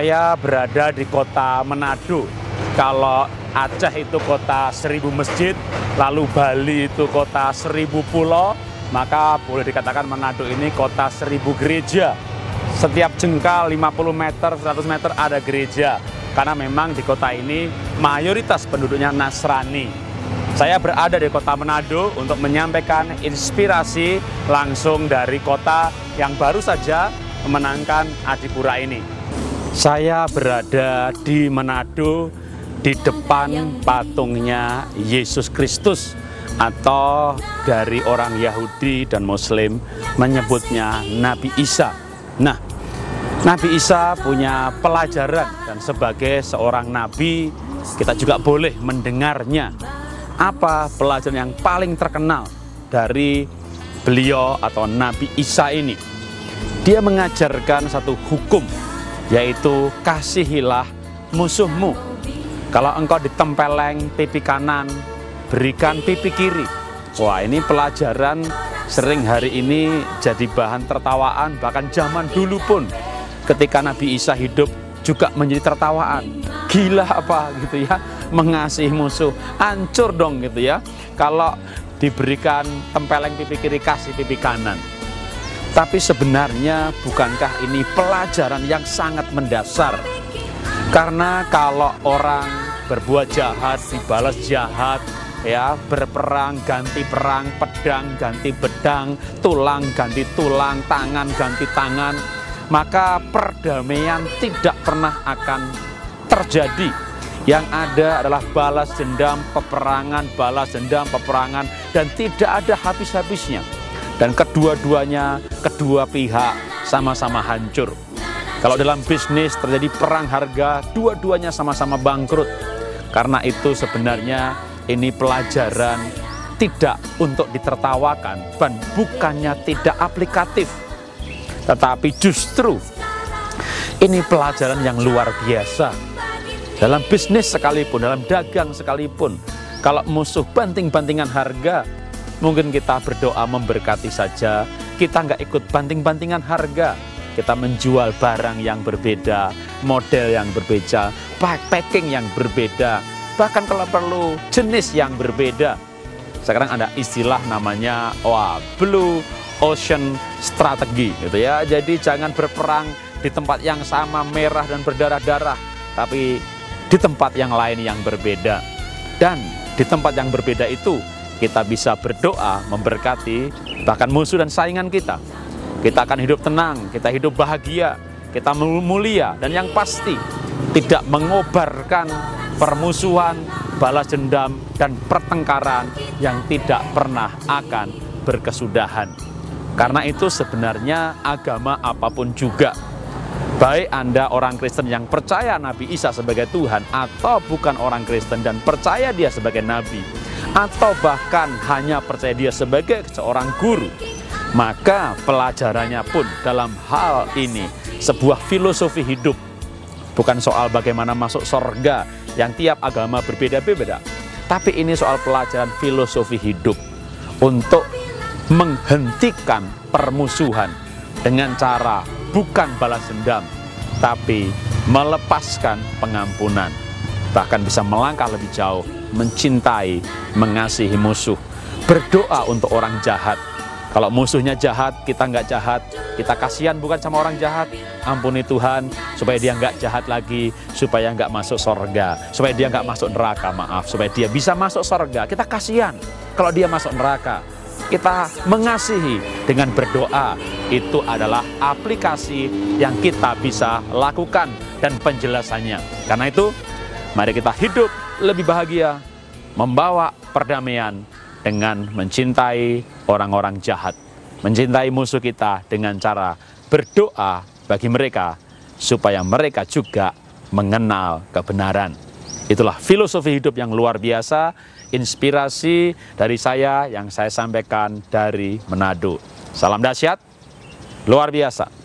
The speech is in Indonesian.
Saya berada di kota Manado. Kalau Aceh itu kota seribu masjid, lalu Bali itu kota seribu pulau, maka boleh dikatakan Manado ini kota seribu gereja. Setiap jengkal 50 meter, 100 meter ada gereja. Karena memang di kota ini mayoritas penduduknya Nasrani. Saya berada di kota Manado untuk menyampaikan inspirasi langsung dari kota yang baru saja memenangkan Adipura ini. Saya berada di Manado di depan patungnya Yesus Kristus atau dari orang Yahudi dan Muslim menyebutnya Nabi Isa. Nah, Nabi Isa punya pelajaran dan sebagai seorang nabi kita juga boleh mendengarnya. Apa pelajaran yang paling terkenal dari beliau atau Nabi Isa ini? Dia mengajarkan satu hukum yaitu kasihilah musuhmu. Kalau engkau ditempeleng pipi kanan, berikan pipi kiri. Wah ini pelajaran sering hari ini jadi bahan tertawaan, bahkan zaman dulu pun ketika Nabi Isa hidup juga menjadi tertawaan. Gila apa gitu ya, mengasihi musuh, hancur dong gitu ya. Kalau diberikan tempeleng pipi kiri, kasih pipi kanan. Tapi sebenarnya bukankah ini pelajaran yang sangat mendasar? Karena kalau orang berbuat jahat dibalas jahat, ya berperang ganti perang, pedang ganti pedang, tulang ganti tulang, tangan ganti tangan, maka perdamaian tidak pernah akan terjadi. Yang ada adalah balas dendam, peperangan, balas dendam, peperangan, dan tidak ada habis-habisnya dan kedua-duanya, kedua pihak sama-sama hancur. Kalau dalam bisnis terjadi perang harga, dua-duanya sama-sama bangkrut. Karena itu sebenarnya ini pelajaran tidak untuk ditertawakan dan bukannya tidak aplikatif. Tetapi justru ini pelajaran yang luar biasa. Dalam bisnis sekalipun, dalam dagang sekalipun, kalau musuh banting-bantingan harga, Mungkin kita berdoa memberkati saja, kita nggak ikut banting-bantingan harga. Kita menjual barang yang berbeda, model yang berbeda, packing yang berbeda, bahkan kalau perlu jenis yang berbeda. Sekarang ada istilah namanya wah blue ocean strategy gitu ya. Jadi jangan berperang di tempat yang sama merah dan berdarah-darah, tapi di tempat yang lain yang berbeda. Dan di tempat yang berbeda itu kita bisa berdoa, memberkati, bahkan musuh dan saingan kita. Kita akan hidup tenang, kita hidup bahagia, kita mulia, dan yang pasti tidak mengobarkan permusuhan, balas dendam, dan pertengkaran yang tidak pernah akan berkesudahan. Karena itu sebenarnya agama apa pun juga baik Anda orang Kristen yang percaya Nabi Isa sebagai Tuhan atau bukan orang Kristen dan percaya dia sebagai Nabi, atau bahkan hanya percaya dia sebagai seorang guru, maka pelajarannya pun dalam hal ini sebuah filosofi hidup. Bukan soal bagaimana masuk sorga yang tiap agama berbeda-beda, tapi ini soal pelajaran filosofi hidup untuk menghentikan permusuhan dengan cara bukan balas dendam, tapi melepaskan pengampunan, bahkan bisa melangkah lebih jauh mencintai, mengasihi musuh. Berdoa untuk orang jahat. Kalau musuhnya jahat, kita nggak jahat. Kita kasihan bukan sama orang jahat. Ampuni Tuhan, supaya dia nggak jahat lagi, supaya nggak masuk sorga, supaya dia nggak masuk neraka, maaf, supaya dia bisa masuk sorga. Kita kasihan kalau dia masuk neraka. Kita mengasihi dengan berdoa. Itu adalah aplikasi yang kita bisa lakukan dan penjelasannya. Karena itu, mari kita hidup lebih bahagia, membawa perdamaian dengan mencintai orang-orang jahat, mencintai musuh kita dengan cara berdoa bagi mereka supaya mereka juga mengenal kebenaran. Itulah filosofi hidup yang luar biasa, inspirasi dari saya yang saya sampaikan dari Manado. Salam dahsyat, luar biasa.